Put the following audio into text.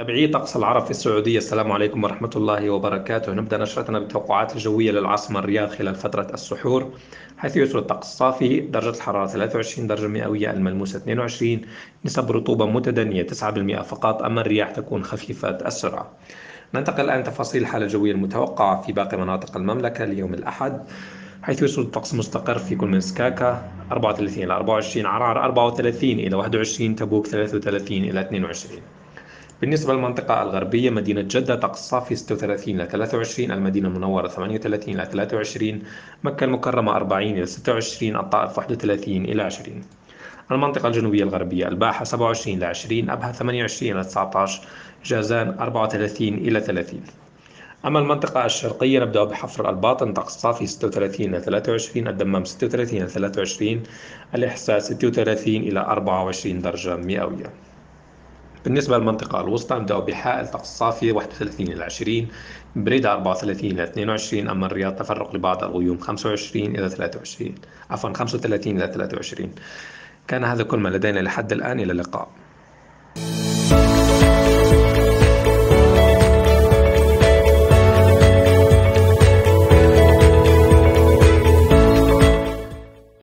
متابعي طقس العرب في السعودية. السلام عليكم ورحمة الله وبركاته. نبدأ نشرتنا بالتوقعات الجوية للعاصمة الرياض خلال فترة السحور حيث يسر الطقس صافي درجة الحرارة 23 درجة مئوية الملموسة 22 نسب رطوبة متدنية 9% فقط أما الرياح تكون خفيفة السرعة. ننتقل الآن تفاصيل الحالة الجوية المتوقعة في باقي مناطق المملكة اليوم الأحد حيث يسود الطقس مستقر في كل من سكاكا 34 إلى 24 عرعر 34 إلى 21 تبوك 33 إلى 22 بالنسبة للمنطقة الغربية مدينة جدة طقس صافي 36 إلى 23 المدينة المنورة 38 إلى 23 مكة المكرمة 40 إلى 26 الطائف 31 إلى 20 المنطقة الجنوبية الغربية الباحة 27 إلى 20 أبها 28 إلى 19 جازان 34 إلى 30 أما المنطقة الشرقية نبدأ بحفر الباطن طقس صافي 36 إلى 23 الدمام 36 إلى 23 الإحساس 36 إلى 24 درجة مئوية. بالنسبة للمنطقة الوسطى نبدأ بحائل طقس صافي 31 إلى 20 بريدة 34 إلى 22 أما الرياض تفرق لبعض الغيوم 25 إلى 23 عفوا 35 إلى 23 كان هذا كل ما لدينا لحد الآن إلى اللقاء.